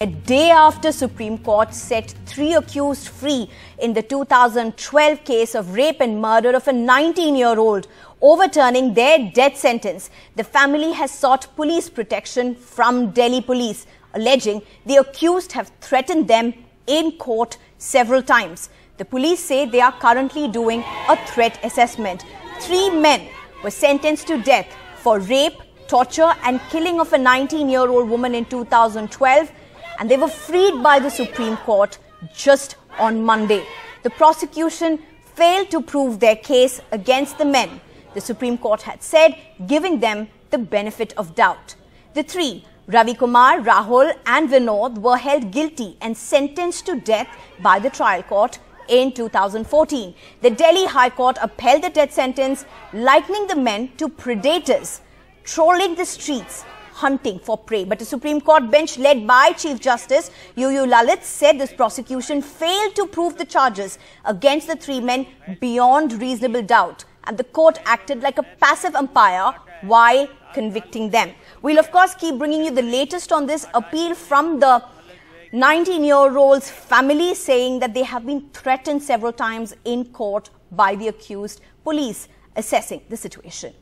A day after Supreme Court set three accused free in the 2012 case of rape and murder of a 19-year-old, overturning their death sentence, the family has sought police protection from Delhi police, alleging the accused have threatened them in court several times. The police say they are currently doing a threat assessment. Three men were sentenced to death for rape, torture and killing of a 19-year-old woman in 2012 and they were freed by the Supreme Court just on Monday. The prosecution failed to prove their case against the men, the Supreme Court had said, giving them the benefit of doubt. The three, Ravi Kumar, Rahul and Vinod were held guilty and sentenced to death by the trial court in 2014. The Delhi High Court upheld the death sentence, likening the men to predators, trolling the streets hunting for prey. But a Supreme Court bench led by Chief Justice UU Lalit said this prosecution failed to prove the charges against the three men beyond reasonable doubt. And the court acted like a passive umpire while convicting them. We'll of course keep bringing you the latest on this appeal from the 19-year-old's family saying that they have been threatened several times in court by the accused police assessing the situation.